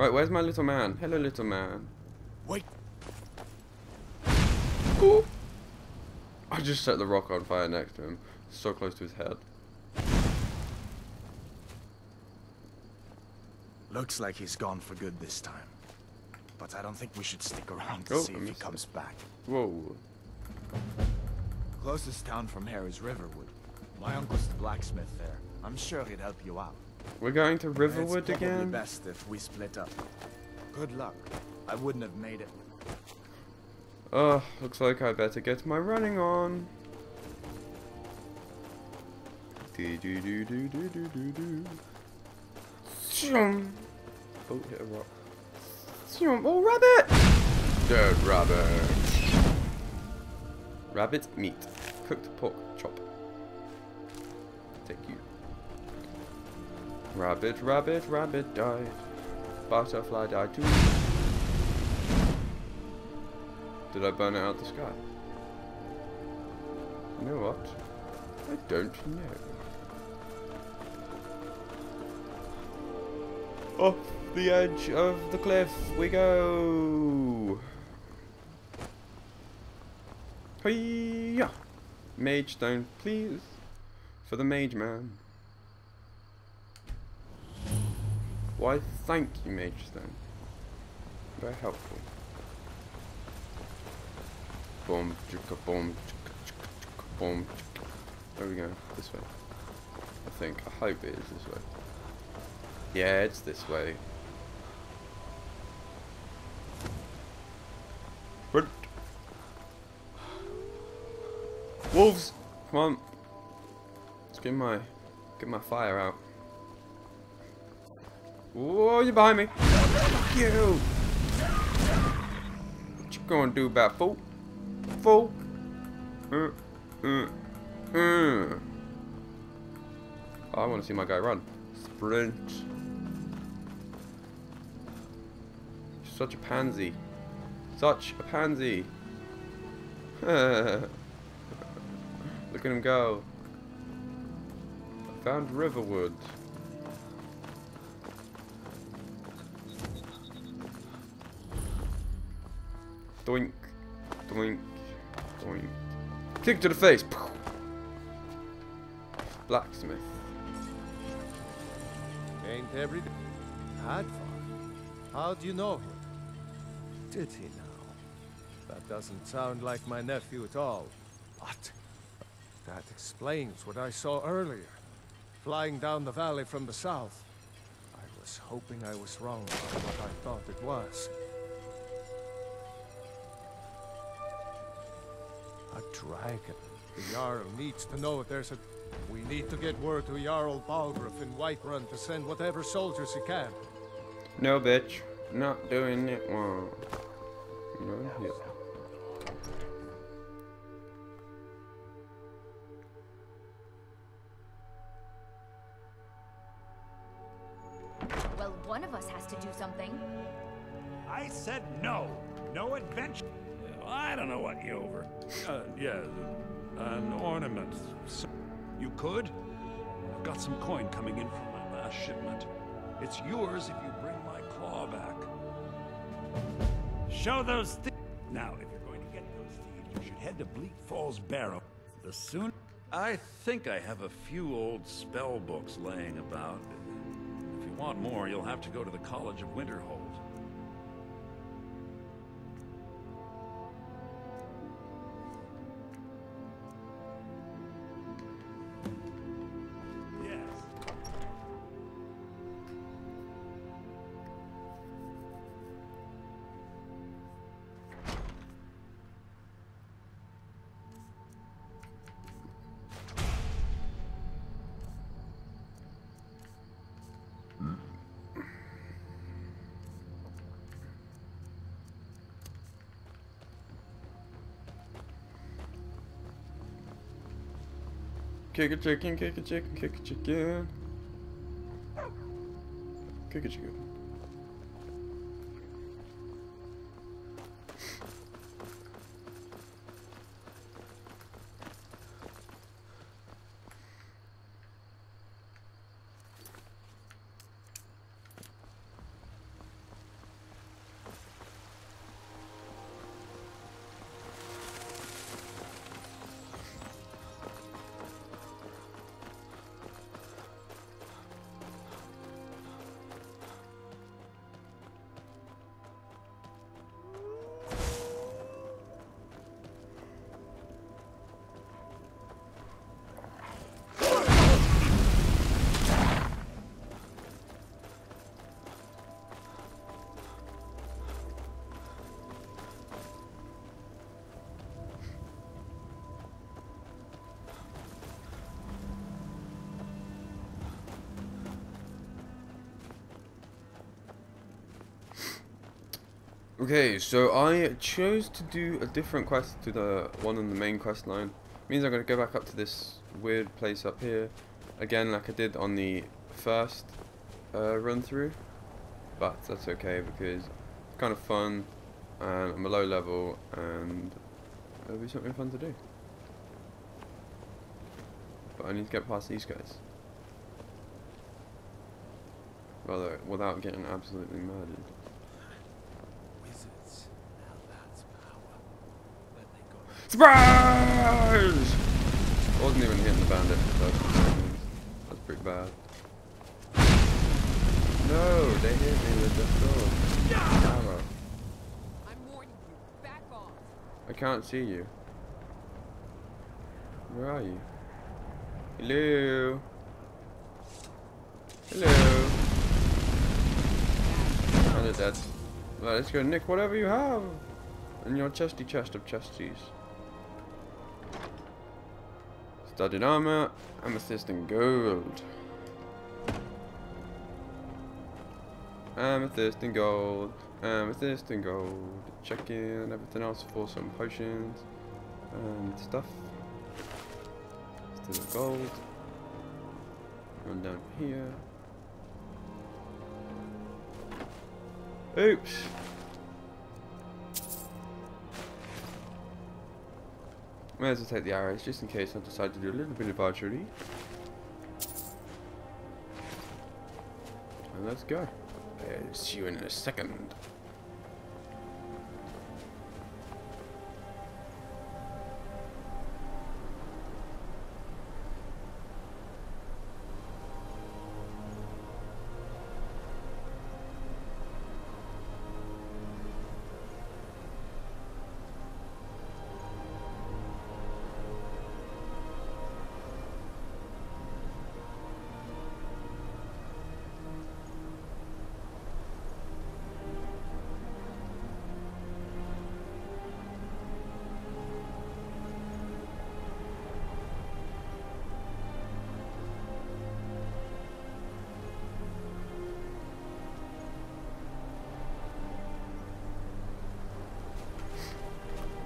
Right, where's my little man? Hello, little man. Wait. Ooh. I just set the rock on fire next to him. So close to his head. Looks like he's gone for good this time. But I don't think we should stick around to Oh, see if he comes back. Whoa. Closest town from here is Riverwood. My uncle's the blacksmith there. I'm sure he'd help you out. We're going to it's Riverwood probably again? best if we split up. Good luck. I wouldn't have made it. Oh, looks like I better get my running on. Do do do do do do do do. Zoom. Oh, hit a rock. Zoom. Oh, rabbit! Dead rabbit. Rabbit meat. Cooked pork Rabbit, rabbit, rabbit died. Butterfly died too. Did I burn it out the sky? You know what? I don't know. Off the edge of the cliff we go! Hiya! Mage stone, please. For the mage man. Why, thank you, mage stone. Very helpful. Boom, chicka, boom, chicka, boom. chicka. We going? This way. I think. I hope it is this way. Yeah, it's this way. Run. Wolves! Come on. Let's get my get my fire out. Whoa, you're behind me. Fuck you! What you gonna do about fool? Fool? Uh, uh, uh. I wanna see my guy run. Sprint. Such a pansy. Such a pansy. Look at him go. I found Riverwood. Doink. Doink. Doink. Kick to the face. Blacksmith. Ain't every day. Hadvar? How do you know him? Did he now? That doesn't sound like my nephew at all. But that explains what I saw earlier. Flying down the valley from the south. I was hoping I was wrong about what I thought it was. Dragon. The Jarl needs to know if there's a... We need to get word to Jarl Balgruuf in Whiterun to send whatever soldiers he can. No, bitch. Not doing it wrong. No, yeah. Know what you over. Uh, yeah, an ornament. So You could? I've got some coin coming in from my last shipment. It's yours if you bring my claw back. Show those thieves. Now, if you're going to get those thieves, you should head to Bleak Falls Barrow. The sooner... I think I have a few old spell books laying about. If you want more, you'll have to go to the College of Winterhold. Kick a chicken, kick a chicken, kick a chicken. Kick a chicken. Okay, so I chose to do a different quest to the one on the main quest line. It Means I'm gonna go back up to this weird place up here again, like I did on the first uh, run through. But that's okay because it's kind of fun, and I'm a low level, and it'll be something fun to do. But I need to get past these guys. Well, without getting absolutely murdered. Wizards. Now that's power. Let me go. Surprise! I wasn't even hitting the bandit for the first seconds. That's pretty bad. No, they hit me with the sword. Arrow. I'm warning you. Back off. I can't see you. Where are you? Hello? Hello? And they're dead. Right, let's go nick whatever you have in your chesty chest of chesties. Studded armor, amethyst and gold. Amethyst and gold, amethyst and gold. Check in everything else for some potions and stuff. Still gold. Run down here. Oops. May as well take the arrows just in case I decide to do a little bit of archery. And let's go. I'll see you in a second.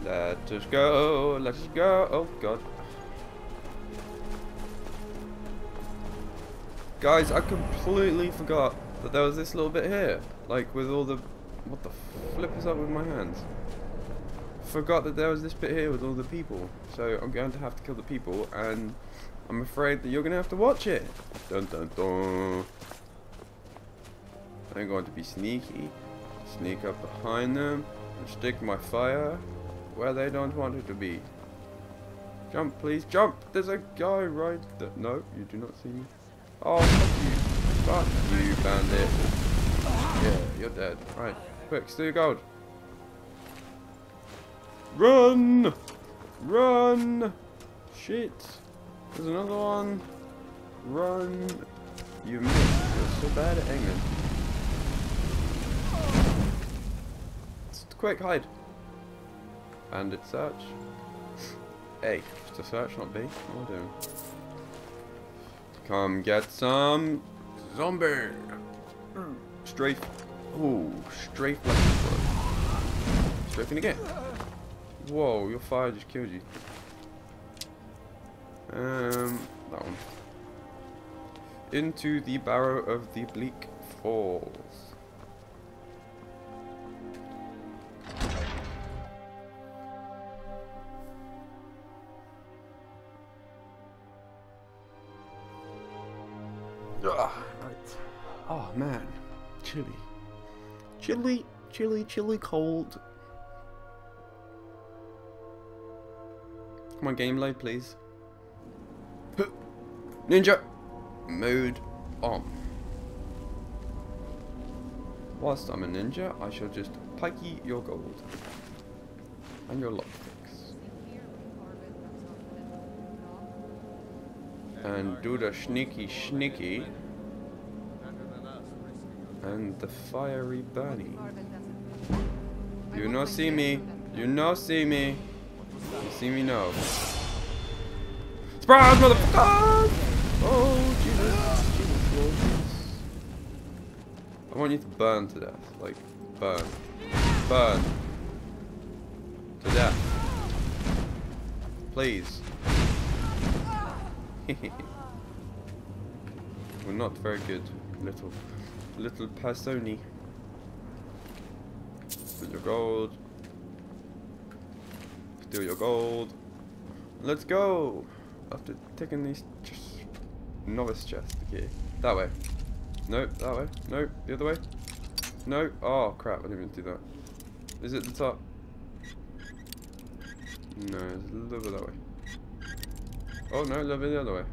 Let us go, let us go. Oh god. Guys, I completely forgot that there was this little bit here. Like with all the... What the flip is up with my hands? Forgot that there was this bit here with all the people. So I'm going to have to kill the people and I'm afraid that you're going to have to watch it. Dun dun dun. I'm going to be sneaky. Sneak up behind them and stick my fire where they don't want it to be. Jump, please, jump! There's a guy right there. No, you do not see me. Oh, fuck you. Fuck you, bandit. Yeah, you're dead. Right, quick, steal gold. Run! Run! Shit. There's another one. Run. You missed. You're so bad at aiming. Quick, hide. Bandit search. A. Just a search, not B. I'll do. Come get some zombie. Strafe. Ooh, strafe like Strafing again. Whoa, your fire just killed you. Um, that one. Into the barrow of the bleak falls. Right. Oh man, chilly, chilly, chilly, chilly, cold. Come on, game load, please. Ninja mode on. Whilst I'm a ninja, I shall just pikey your gold and your lockpicks. and do the sneaky sneaky and the fiery bunny. You no see me. You no see me. You see me no. Surprise, motherfucker! Oh, Jesus. Jesus, Lord, Jesus. I want you to burn to death. Like, burn. Burn. To death. Please. We're not very good, little, little Personi. Steal your gold. Steal your gold. Let's go! After taking these just novice chest. Okay. That way. Nope, that way. Nope, the other way. No. Oh crap, I didn't even do that. Is it the top? No, it's a little bit that way. Oh no, a little bit the other way.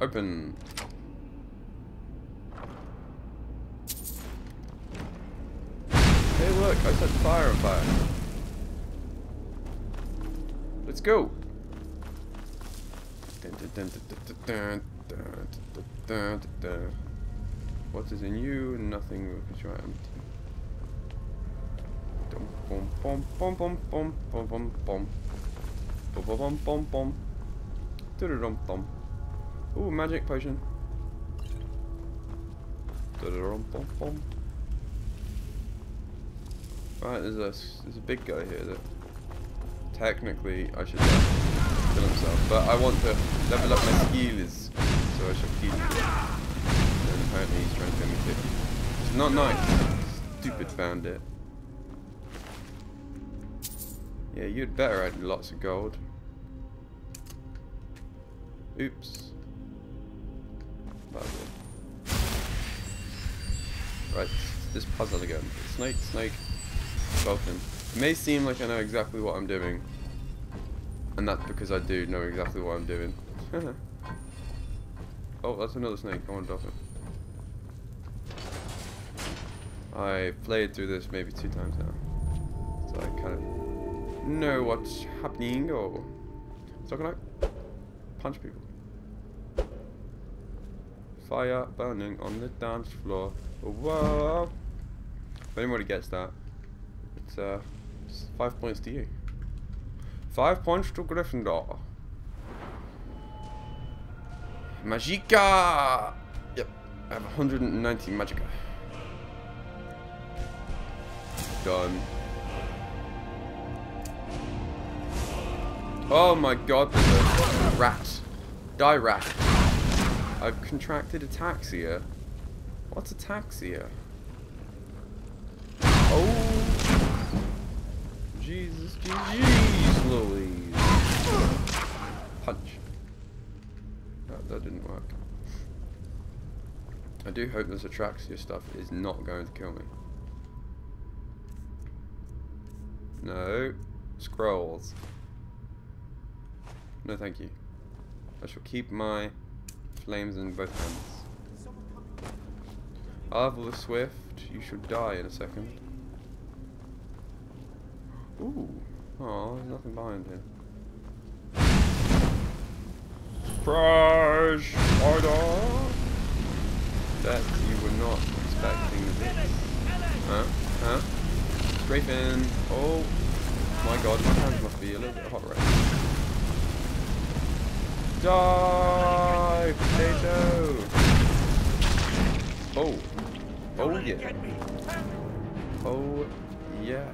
Open. Look, I set fire on fire. Let's go. What is in you? Nothing because you are empty. Bum bum bum bum bum bum bum dum dum Ooh, magic potion. Right, there's a there's a big guy here that technically I should kill himself, but I want to level up my skills, so I should him. And apparently he's trying to kill me too. It's not nice. Stupid bandit. Yeah, you'd better add lots of gold. Oops. Right, this puzzle again. Snake, snake, dolphin. It may seem like I know exactly what I'm doing. And that's because I do know exactly what I'm doing. oh, that's another snake. I want a dolphin. I played through this maybe two times now. So I kind of know what's happening or so can I punch people. Fire burning on the dance floor. Whoa! If anybody gets that, it's uh five points to you. Five points to Gryffindor. Magicka! Yep, I have 190 Magicka. Done. Oh my god, there's a rat. Die rat. I've contracted a ataxia. What's a ataxia? Jesus, jeez, Louise. Punch. That, that didn't work. I do hope this ataxia stuff is not going to kill me. No. Scrolls. No thank you. I shall keep my flames in both hands. Arvel the Swift, you should die in a second. Ooh. Oh, there's nothing behind him. Surprise! Order! That you were not expecting this. Huh? Huh? Strafing! Oh my god, my hands must be a little bit hot right now. Die! Potato! Oh. Oh yeah. Oh yeah.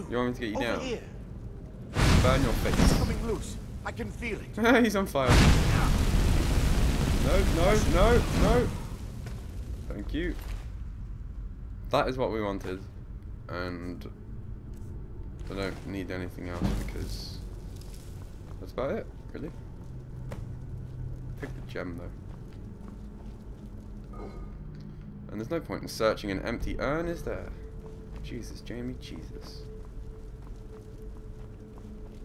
You, You want me to get you over down? here. Burn your face. Coming loose. I can feel it. He's on fire. No, no, no, no. Thank you. That is what we wanted. And I don't need anything else because that's about it, really. Pick the gem though. And there's no point in searching an empty urn, is there? Jesus, Jamie, Jesus.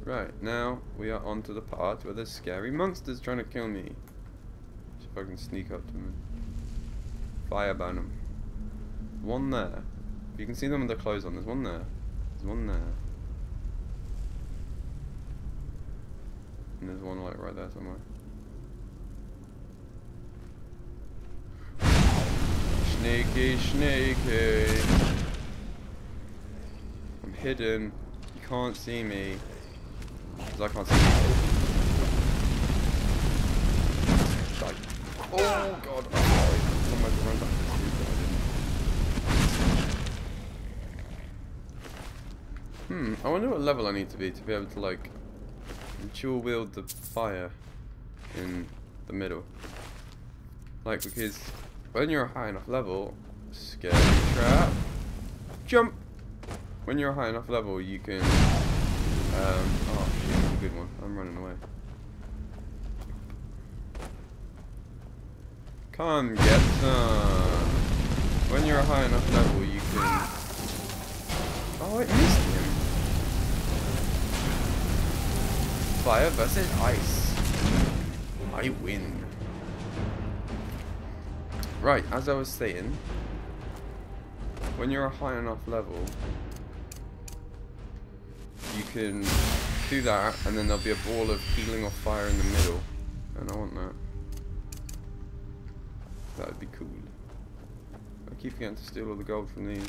Right, now we are on to the part where there's scary monsters trying to kill me. See if I can sneak up to them. Fireburn them. One there. You can see them with their clothes on. There's one there. There's one there. And there's one like right there somewhere. Sneaky, sneaky. I'm hidden. You can't see me. Because I. Oh god, Hmm, I wonder what level I need to be to be able to like dual wield the fire in the middle. Like because when you're a high enough level, scare trap, jump! When you're a high enough level you can um, shit, that's a good one. I'm running away. Come get some. When you're a high enough level, you can. Oh, it missed him. Fire versus ice. I win. Right, as I was saying, when you're a high enough level, you can do that, and then there'll be a ball of healing or fire in the middle, and I want that. That would be cool. I keep forgetting to steal all the gold from these.